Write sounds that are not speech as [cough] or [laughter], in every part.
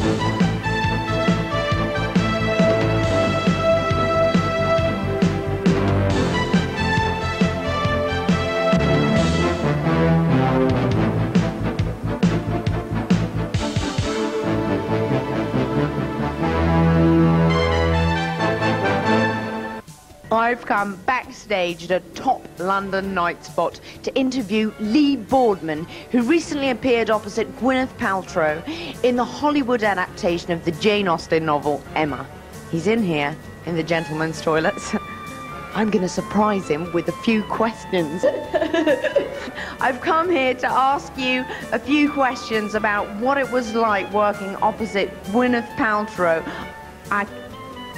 Bye. I've come backstage at a top London night spot to interview Lee Boardman, who recently appeared opposite Gwyneth Paltrow in the Hollywood adaptation of the Jane Austen novel Emma. He's in here, in the gentleman's toilets. [laughs] I'm going to surprise him with a few questions. [laughs] I've come here to ask you a few questions about what it was like working opposite Gwyneth Paltrow. I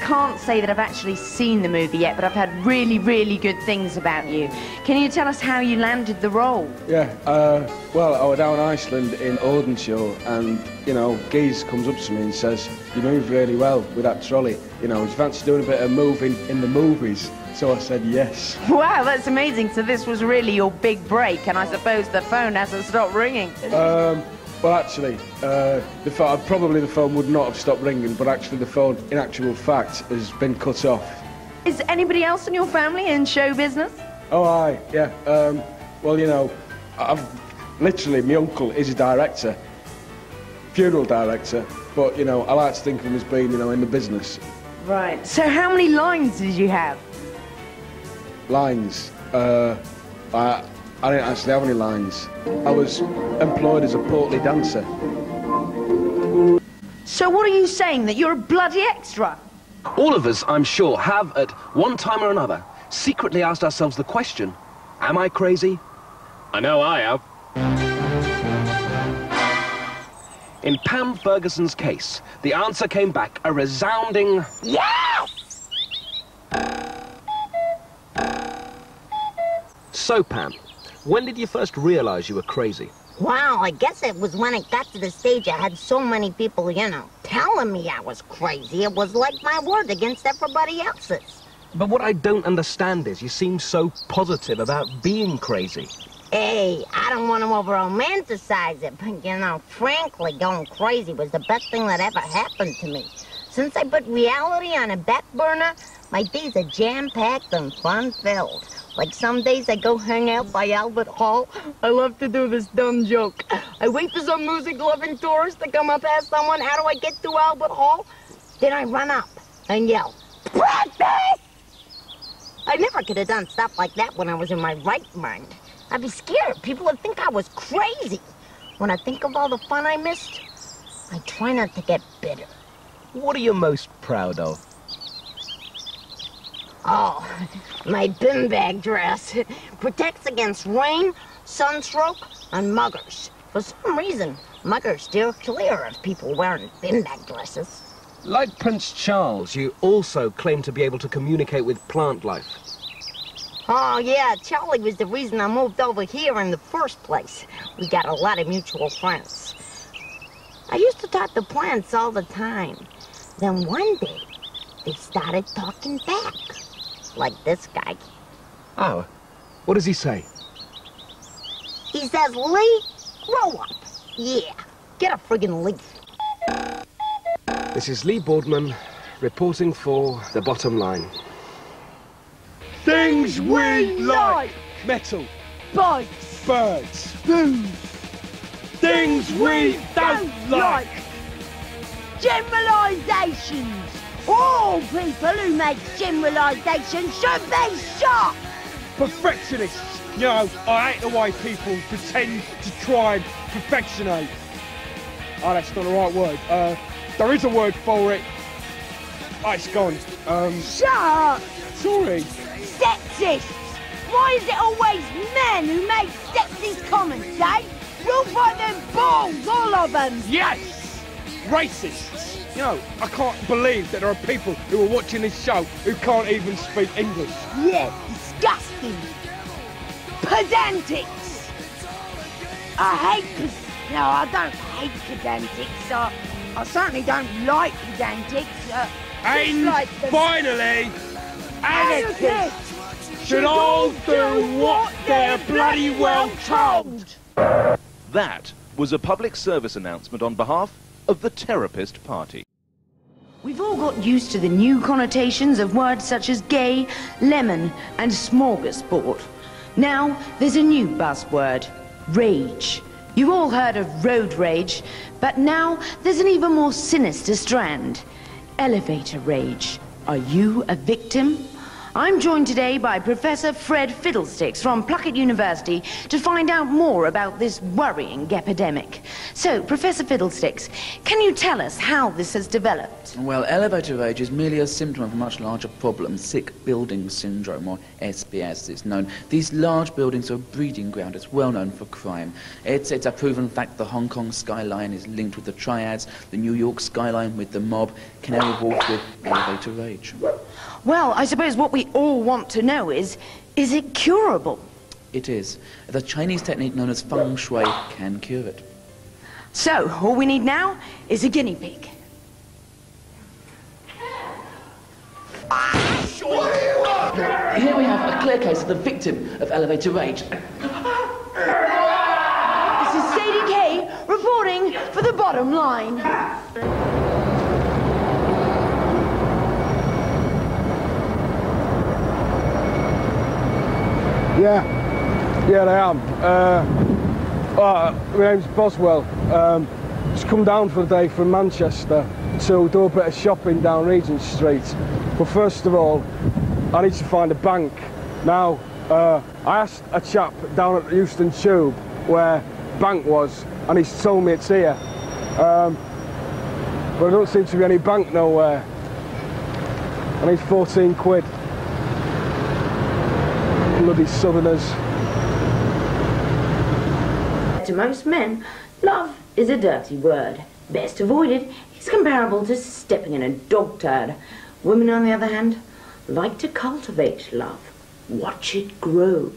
can't say that I've actually seen the movie yet, but I've heard really, really good things about you. Can you tell us how you landed the role? Yeah, uh, well, I was down in Iceland in Openshaw, and, you know, Geese comes up to me and says, you move really well with that trolley. You know, you fancy doing a bit of moving in the movies? So I said yes. [laughs] Wow, that's amazing. So this was really your big break, and I suppose the phone hasn't stopped ringing. Um, well, actually, uh, the phone, probably the phone would not have stopped ringing, but actually the phone, in actual fact, has been cut off. Is anybody else in your family in show business? Oh, aye, yeah. Um, well, you know, I've literally, my uncle is a director, funeral director, but, you know, I like to think of him as being, you know, in the business. Right. So how many lines did you have? Lines. Uh, I, I didn't actually have any lines. I was employed as a portly dancer. So what are you saying, that you're a bloody extra? All of us, I'm sure, have, at one time or another, secretly asked ourselves the question, am I crazy? I know I have. In Pam Ferguson's case, the answer came back a resounding... Yes! So, Pam, when did you first realize you were crazy? Wow, I guess it was when it got to the stage I had so many people, you know, telling me I was crazy. It was like my word against everybody else's. But what I don't understand is you seem so positive about being crazy. Hey, I don't want to over-romanticize it, but you know, frankly, going crazy was the best thing that ever happened to me. Since I put reality on a back burner, my days are jam-packed and fun-filled. Like some days I go hang out by Albert Hall. I love to do this dumb joke. I wait for some music-loving tourist to come up ask someone. How do I get to Albert Hall? Then I run up and yell, Practice! I never could have done stuff like that when I was in my right mind. I'd be scared. People would think I was crazy. When I think of all the fun I missed, I try not to get bitter. What are you most proud of? Oh, my bin bag dress. Protects against rain, sunstroke, and muggers. For some reason, muggers steer clear of people wearing bin bag dresses. Like Prince Charles, you also claim to be able to communicate with plant life. Oh, yeah, Charlie was the reason I moved over here in the first place. We got a lot of mutual friends. I used to talk to plants all the time. Then one day, they started talking back. Like this guy. Oh, what does he say? He says, Lee, grow up. Yeah, get a friggin' leaf. This is Lee Boardman reporting for The Bottom Line. Things we like! Metal, Bikes, birds, booze, things we don't like! Generalisations. All people who make generalisations should be shot. Perfectionists! You know, I hate the way people pretend to try and perfectionate. Oh, that's not the right word. Uh, there is a word for it. Oh, it's gone. Um, Shut up. sorry. Sexists. Why is it always men who make sexist comments, eh? You'll find them balls, all of them. Yes! Racists! You know, I can't believe that there are people who are watching this show who can't even speak English. Yeah, disgusting. Pedantics. I hate, ped- no, I don't hate pedantics. I, I certainly don't like pedantics. Uh, just And like the finally, anarchists anarchists should all do what they're bloody well told. That was a public service announcement on behalf of the Therapist Party. We've all got used to the new connotations of words such as gay, lemon, and smorgasbord. Now, there's a new buzzword rage. You've all heard of road rage, but now there's an even more sinister strand elevator rage. Are you a victim? I'm joined today by Professor Fred Fiddlesticks from Pluckett University to find out more about this worrying epidemic. So, Professor Fiddlesticks, can you tell us how this has developed? Well, elevator rage is merely a symptom of a much larger problem, sick building syndrome, or SBS it's known. These large buildings are a breeding ground. It's well known for crime. It's, it's a proven fact the Hong Kong skyline is linked with the triads, the New York skyline with the mob, Canary Wharf with elevator rage. Well, I suppose what we all want to know is, is it curable? It is. The Chinese technique known as feng shui can cure it. So, all we need now is a guinea pig. Here we have a clear case of the victim of elevator rage. This is Sadie Kaye reporting for the bottom line. Yeah, yeah, I am. Uh, uh, my name's Boswell. Um, just come down for the day from Manchester to do a bit of shopping down Regent Street. But first of all, I need to find a bank. Now, uh, I asked a chap down at the Euston Tube where bank was, and he told me it's here. Um, but there don't seem to be any bank nowhere. I need 14 quid bloody southerners. To most men, love is a dirty word. Best avoided it's comparable to stepping in a dog turd. Women, on the other hand, like to cultivate love. Watch it grow.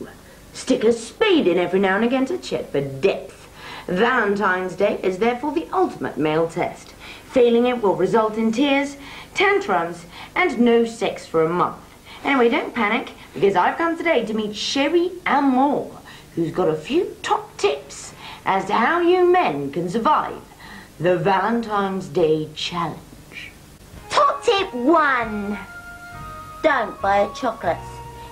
Stick a spade in every now and again to check for depth. Valentine's Day is therefore the ultimate male test. Failing it will result in tears, tantrums, and no sex for a month. Anyway, don't panic, because I've come today to meet Sherry Amore, who's got a few top tips as to how you men can survive the Valentine's Day challenge. Top tip one. Don't buy her chocolates.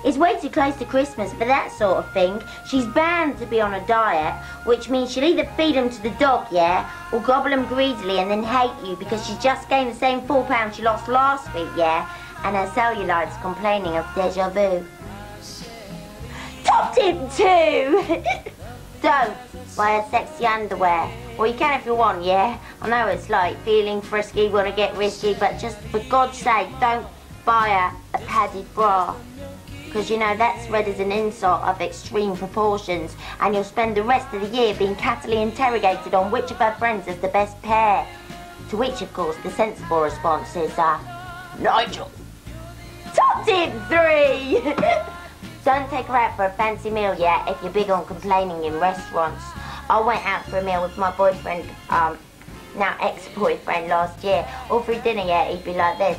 It's way too close to Christmas for that sort of thing. She's bound to be on a diet, which means she'll either feed them to the dog, yeah, or gobble them greedily and then hate you because she's just gained the same four pounds she lost last week, yeah, and her cellulite's complaining of deja vu. Top tip two. Don't buy her sexy underwear. Well, you can if you want, yeah? I know it's like feeling frisky, want to get risky, but just for God's sake, don't buy a padded bra. Because, you know, that's read as an insult of extreme proportions, and you'll spend the rest of the year being cattily interrogated on which of her friends is the best pair. To which, of course, the sensible response is, uh, Nigel. Top tip three! [laughs] Don't take her out for a fancy meal yet if you're big on complaining in restaurants. I went out for a meal with my boyfriend, um, now ex-boyfriend last year. All through dinner, yeah, he'd be like this.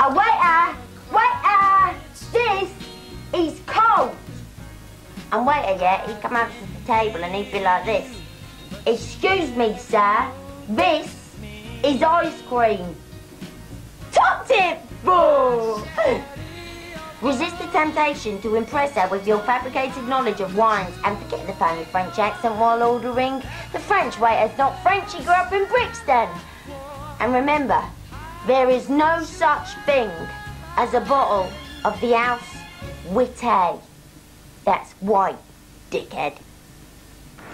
A waiter! Waiter! This is cold! And waiter, yeah, he'd come over to the table and he'd be like this. Excuse me, sir, this is ice cream. Top tip four! Resist the temptation to impress her with your fabricated knowledge of wines and forget the phony French accent while ordering. The French waiter's not French, he grew up in Brixton. And remember, there is no such thing as a bottle of the house Witté. That's white, dickhead.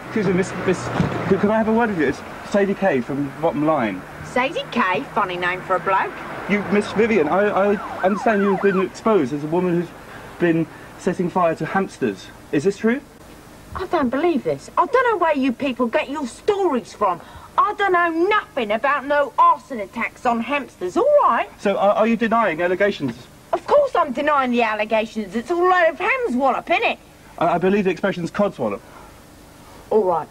Excuse me, Miss, Miss, could, could I have a word with you? It's Sadie Kaye from Bottom Line. Sadie Kaye, funny name for a bloke. You, Miss Vivian, I, I understand you've been exposed as a woman who's been setting fire to hamsters. Is this true? I don't believe this. I don't know where you people get your stories from. I don't know nothing about no arson attacks on hamsters, all right? So are, are you denying allegations? Of course I'm denying the allegations. It's all a load of hams wallop, innit? I, I believe the expression's codswallop. All right.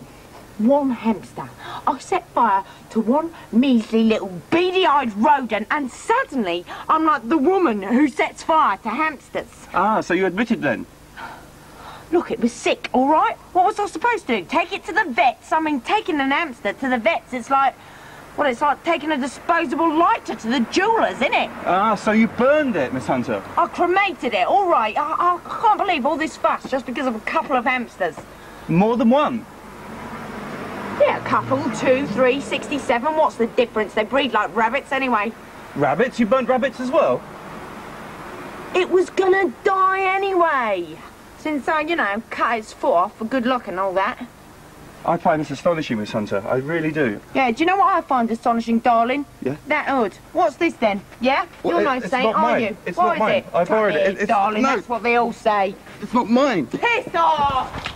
One hamster. I set fire to one measly little beady-eyed rodent, and suddenly I'm like the woman who sets fire to hamsters. Ah, so you admitted then? Look, it was sick, all right? What was I supposed to do? Take it to the vets? I mean, taking an hamster to the vets, it's like Well, it's like taking a disposable lighter to the jewellers, isn't it? Ah, so you burned it, Miss Hunter. I cremated it, all right. I, I, I can't believe all this fuss just because of a couple of hamsters. More than one. Yeah, a couple, two, three, 67. What's the difference? They breed like rabbits anyway. Rabbits? You burnt rabbits as well? It was gonna die anyway. Since I, you know, cut its foot off for good luck and all that. I find this astonishing, Miss Hunter. I really do. Yeah, do you know what I find astonishing, darling? Yeah? That hood. What's this then? Yeah? Well, You're it- no saint, are you? It's What not is mine. it? I borrowed it. Come It- here, it's- darling, no. that's what they all say. It's not mine. Piss off!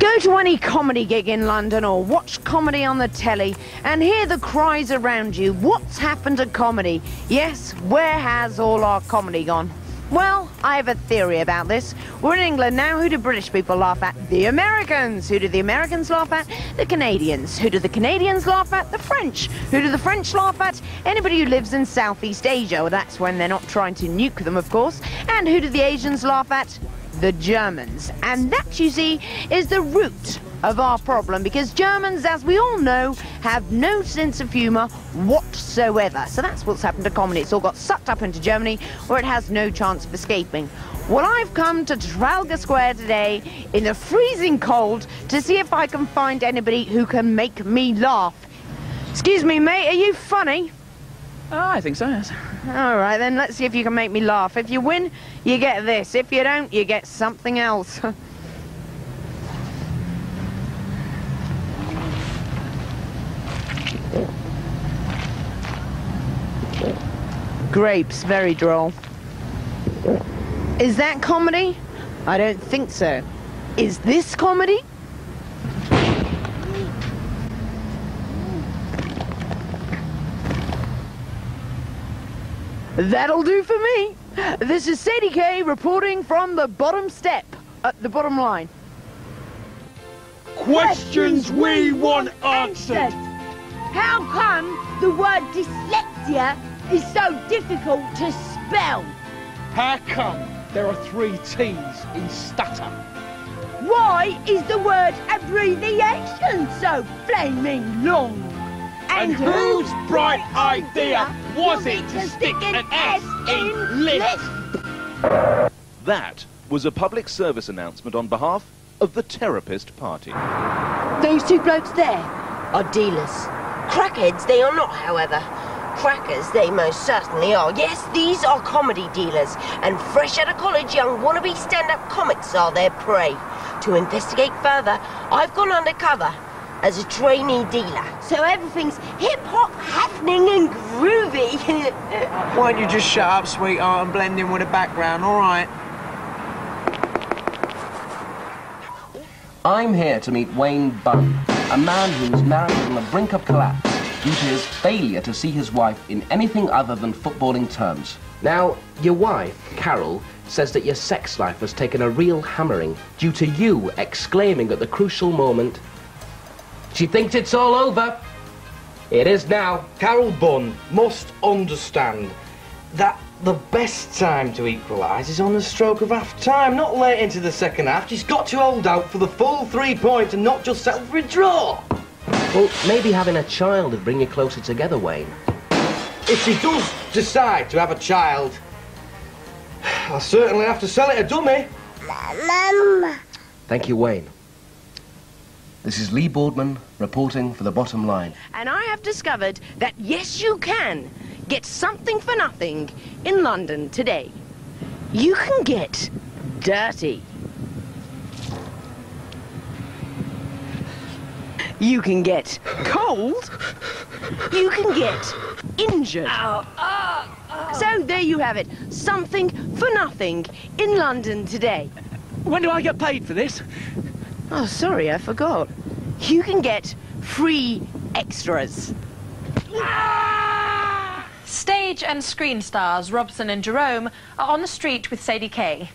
Go to any comedy gig in London or watch comedy on the telly and hear the cries around you. What's happened to comedy? Yes, where has all our comedy gone? Well, I have a theory about this. We're in England now. Who do British people laugh at? The Americans. Who do the Americans laugh at? The Canadians. Who do the Canadians laugh at? The French. Who do the French laugh at? Anybody who lives in Southeast Asia. Well, that's when they're not trying to nuke them, of course. And who do the Asians laugh at? The Germans. And that, you see, is the root of our problem because Germans, as we all know, have no sense of humour whatsoever. So that's what's happened to comedy. It's all got sucked up into Germany where it has no chance of escaping. Well, I've come to Trafalgar Square today in the freezing cold to see if I can find anybody who can make me laugh. Excuse me, mate, are you funny? Oh, I think so, yes. All right, then let's see if you can make me laugh. If you win, you get this. If you don't, you get something else. [laughs] Grapes, very droll. Is that comedy? I don't think so. Is this comedy? That'll do for me. This is Sadie Kaye reporting from the bottom step at the bottom line. Questions we want answered. How come the word dyslexia is so difficult to spell? How come there are three T's in stutter? Why is the word abbreviation so flaming long? And whose bright idea was it to stick an S in lift? That was a public service announcement on behalf of the Therapist Party. Those two blokes there are dealers. Crackheads they are not, however. Crackers they most certainly are. Yes, these are comedy dealers, and fresh out of college young wannabe stand-up comics are their prey. To investigate further, I've gone undercover as a trainee dealer. So everything's hip-hop happening and groovy. [laughs] Why don't you just shut up, sweetheart, and blend in with the background, all right? I'm here to meet Wayne Bunn, a man who is married on the brink of collapse due to his failure to see his wife in anything other than footballing terms. Now, your wife, Carol, says that your sex life has taken a real hammering due to you exclaiming at the crucial moment, she thinks it's all over. It is now. Carol Bunn must understand that the best time to equalise is on the stroke of half time, not late into the second half. She's got to hold out for the full three points and not just settle for a draw. Well, maybe having a child would bring you closer together, Wayne. If she does decide to have a child, I'll certainly have to sell it a dummy. Thank you, Wayne. This is Lee Boardman reporting for the bottom line. And I have discovered that yes, you can get something for nothing in London today. You can get dirty. You can get cold. You can get injured. So there you have it. Something for nothing in London today. When do I get paid for this? Oh, sorry, I forgot. You can get free extras. Stage and screen stars Robson and Jerome are on the street with Sadie Kaye.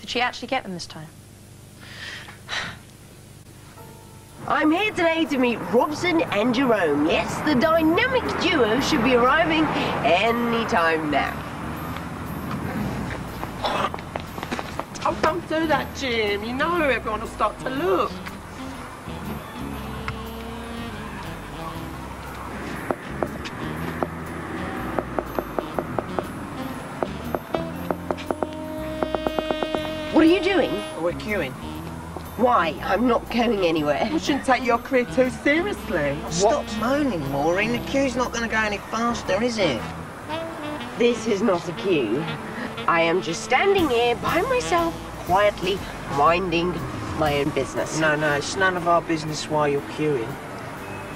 Did she actually get them this time? I'm here today to meet Robson and Jerome. Yes, the dynamic duo should be arriving any time now. Oh, don't do that, Jim. You know everyone will start to look. What are you doing? Oh, we're queuing. Why? I'm not going anywhere. You shouldn't take your career too seriously. What? Stop moaning, Maureen. The queue's not going to go any faster, is it? This is not a queue. I am just standing here by myself, quietly minding my own business. No, no, it's none of our business why you're queuing.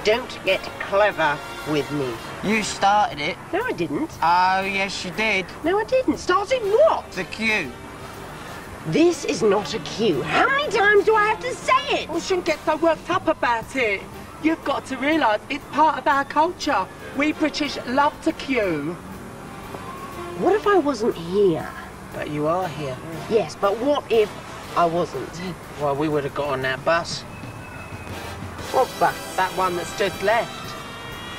Don't get clever with me. You started it. No, I didn't. Oh, yes, you did. No, I didn't. Started what? The queue. This is not a queue. How many times do I have to say it? We shouldn't get so worked up about it. You've got to realise it's part of our culture. We British love to queue. What if I wasn't here? But you are here. Yes, but what if I wasn't? Well, we would have got on that bus. What bus? That one that's just left.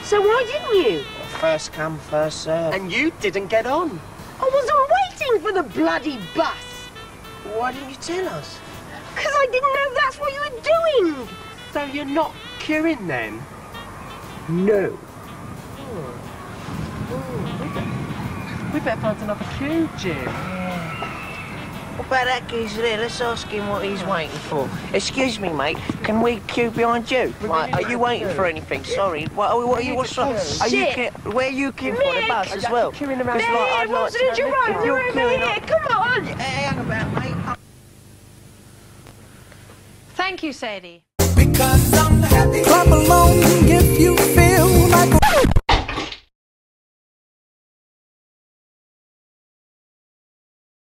So why didn't you? First come, first served. And you didn't get on. I wasn't waiting for the bloody bus. Why didn't you tell us? Because I didn't know that's what you were doing. So you're not queuing then? No. We better find another queue, Jim. What about that geezer there? Let's ask him what he's waiting for. Excuse me, mate. Can we queue behind you? Right, are you waiting for anything? Sorry. What, what are you? What's wrong? Are you? Shit. Where are you queuing for the bus as well? Queuing around. There, Watson and Jerome, If they're you're over queuing here. up- Come on. Hey, hang about, mate. Thank you, Sadie. Clap along if you feel like